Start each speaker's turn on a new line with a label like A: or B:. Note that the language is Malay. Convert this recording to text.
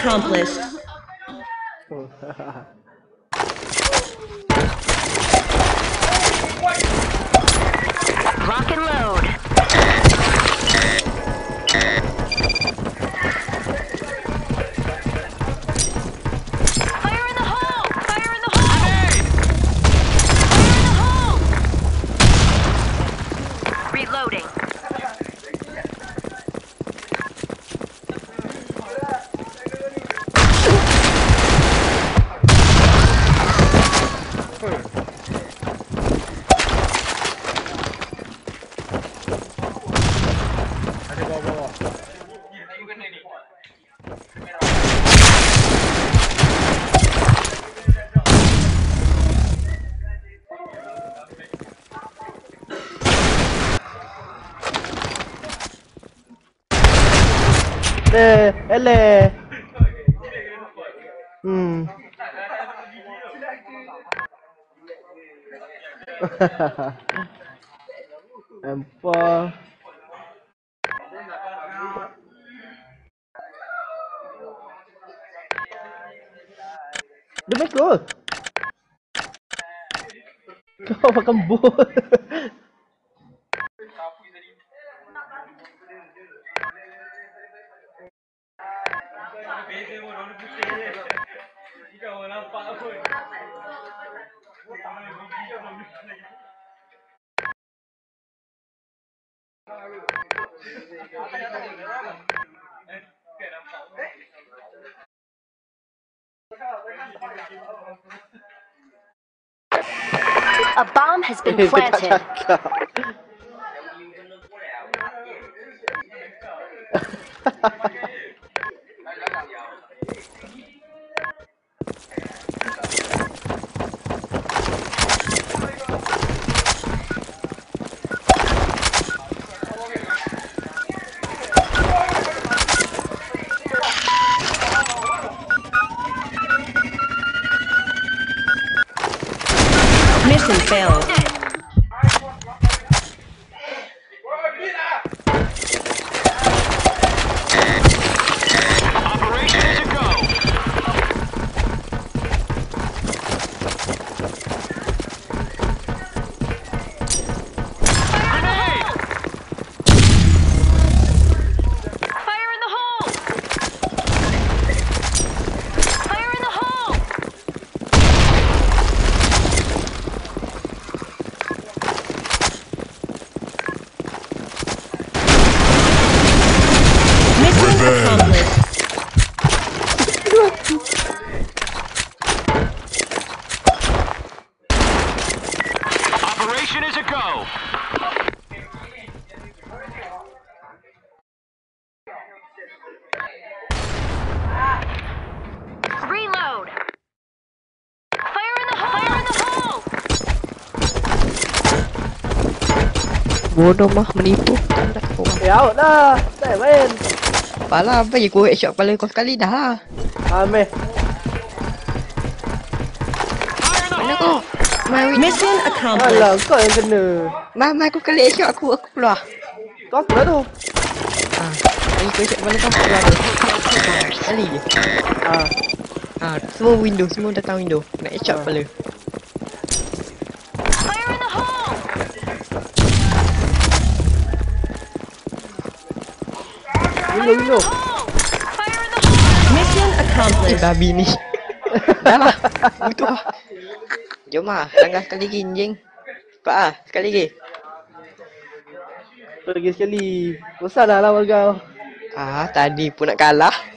A: accomplished.
B: Rock and load.
C: Eh, ele. Hmm. Empah. Dia main gol. Kau makan bol.
B: A bomb has been planted.
A: Mission failed.
D: Operation a go. Go.
B: Reload! Fire in the hole! Fire in the hole!
E: Bodoh mah menipu. Kau.
C: Eh, out dah. Tak main.
E: Apalah, bagi aku headshot kepala kau sekali dah lah.
C: Ameh.
E: Mana kau?
A: Mission accomplished.
C: Alah, kau yang kena.
E: Mai, mai aku kali headshot aku, aku keluar.
C: Kau apa tu?
E: Ah, aku headshot kepala kau keluar tu. Sekali je.
C: Ah,
E: Ah, semua window, semua datang window. Nak headshot
C: Ah.
E: kepala.
B: Fire in the hole!
C: window, window.
B: Hole! Fire in the hole!
A: Mission
E: Eh,
A: accomplished.
E: babi ni. dah lah. Butuh lah. Jom lah, langgar sekali lagi anjing. Cepat lah, sekali lagi.
C: Pergi sekali. Bosan lah lawan kau.
E: Ah, tadi pun nak kalah.